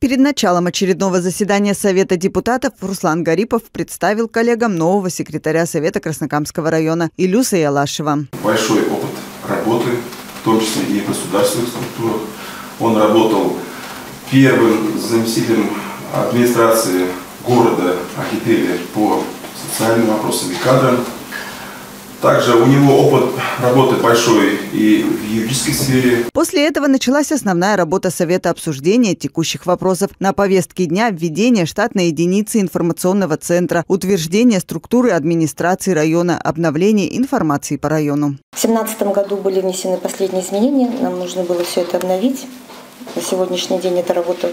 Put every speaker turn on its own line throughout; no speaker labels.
Перед началом очередного заседания Совета депутатов Руслан Гарипов представил коллегам нового секретаря Совета Краснокамского района Илюса Ялашева.
Большой опыт работы, в том числе и в государственных структурах. Он работал первым заместителем администрации города Ахители по социальным вопросам и кадрам. Также у него опыт работы большой и в юридической сфере.
После этого началась основная работа Совета обсуждения текущих вопросов. На повестке дня введение штатной единицы информационного центра, утверждение структуры администрации района, обновление информации по району.
В 2017 году были внесены последние изменения, нам нужно было все это обновить. На сегодняшний день эта работа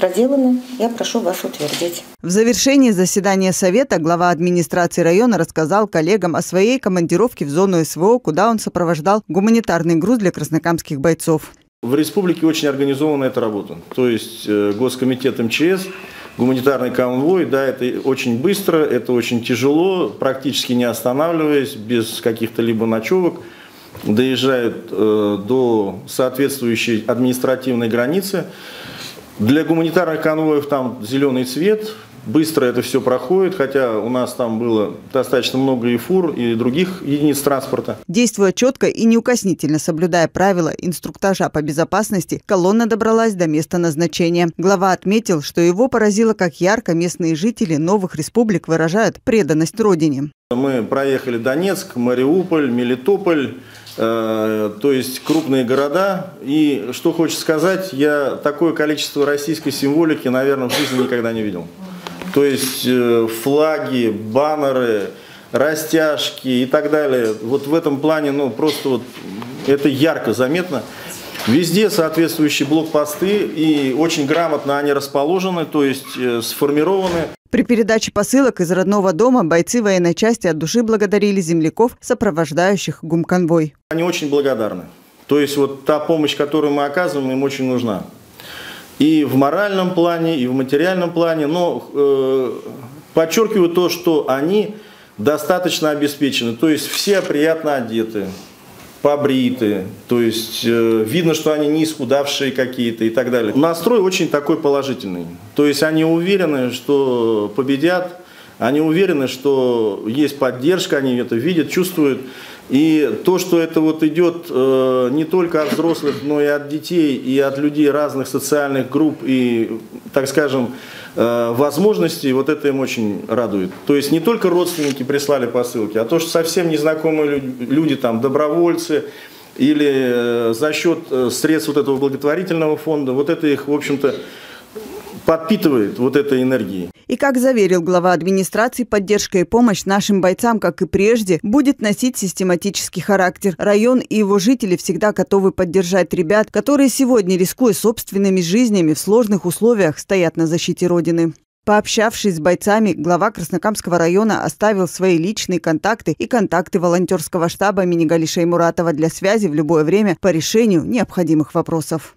проделаны. Я прошу вас утвердить.
В завершении заседания Совета глава администрации района рассказал коллегам о своей командировке в зону СВО, куда он сопровождал гуманитарный груз для краснокамских бойцов.
В республике очень организована эта работа. То есть э, Госкомитет МЧС, гуманитарный конвой, да, это очень быстро, это очень тяжело, практически не останавливаясь, без каких-то либо ночевок, доезжают э, до соответствующей административной границы. Для гуманитарных конвоев там зеленый цвет, быстро это все проходит, хотя у нас там было достаточно много и фур, и других единиц транспорта.
Действуя четко и неукоснительно соблюдая правила инструктажа по безопасности, колонна добралась до места назначения. Глава отметил, что его поразило, как ярко местные жители новых республик выражают преданность родине.
Мы проехали Донецк, Мариуполь, Мелитополь, Э, то есть крупные города. И что хочется сказать, я такое количество российской символики, наверное, в жизни никогда не видел. То есть э, флаги, баннеры, растяжки и так далее. Вот в этом плане, ну, просто вот это ярко заметно. Везде соответствующие блокпосты и очень грамотно они расположены, то есть э, сформированы.
При передаче посылок из родного дома бойцы военной части от души благодарили земляков, сопровождающих гумконвой.
Они очень благодарны. То есть вот та помощь, которую мы оказываем, им очень нужна. И в моральном плане, и в материальном плане. Но э, подчеркиваю то, что они достаточно обеспечены. То есть все приятно одеты, побриты, то есть э, видно, что они не исхудавшие какие-то и так далее. Настрой очень такой положительный. То есть они уверены, что победят, они уверены, что есть поддержка, они это видят, чувствуют. И то, что это вот идет э, не только от взрослых, но и от детей, и от людей разных социальных групп, и, так скажем, э, возможностей, вот это им очень радует. То есть не только родственники прислали посылки, а то, что совсем незнакомые люди, там, добровольцы, или э, за счет э, средств вот этого благотворительного фонда, вот это их, в общем-то, подпитывает вот этой энергией.
И как заверил глава администрации, поддержка и помощь нашим бойцам, как и прежде, будет носить систематический характер. Район и его жители всегда готовы поддержать ребят, которые сегодня, рискуя собственными жизнями в сложных условиях, стоят на защите Родины. Пообщавшись с бойцами, глава Краснокамского района оставил свои личные контакты и контакты волонтерского штаба имени Галиша Муратова для связи в любое время по решению необходимых вопросов.